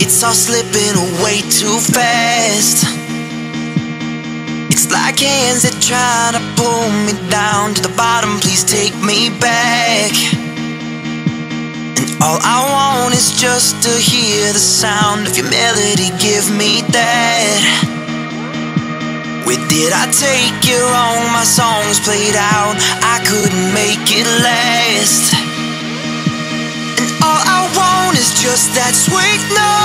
It's all slipping away too fast. It's like hands that try to pull me down to the bottom. Please take me back. And all I want is just to hear the sound of your melody. Give me that. Where did I take you wrong? My songs played out. I couldn't make it last. And all I want is just that sweet noise.